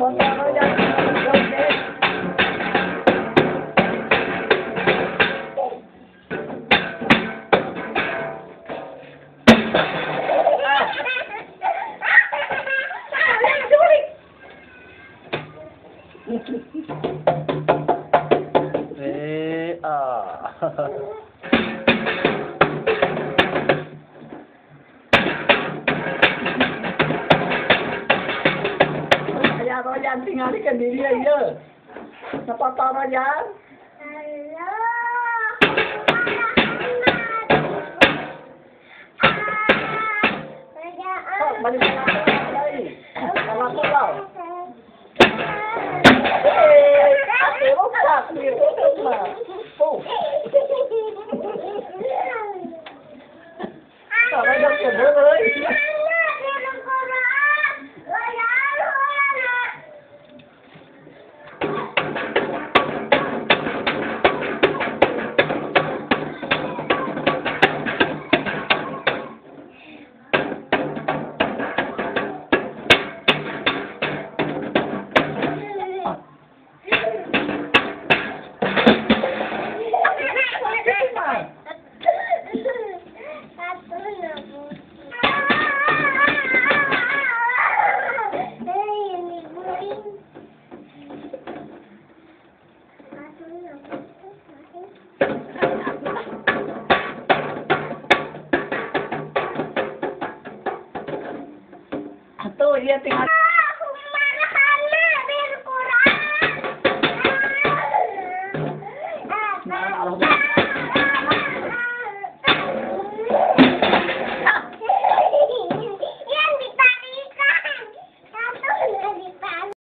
Punta à. ko karo yang tinggal ka diri ayo. Halo. yan. Balik. Kalau tú, ya te Ah,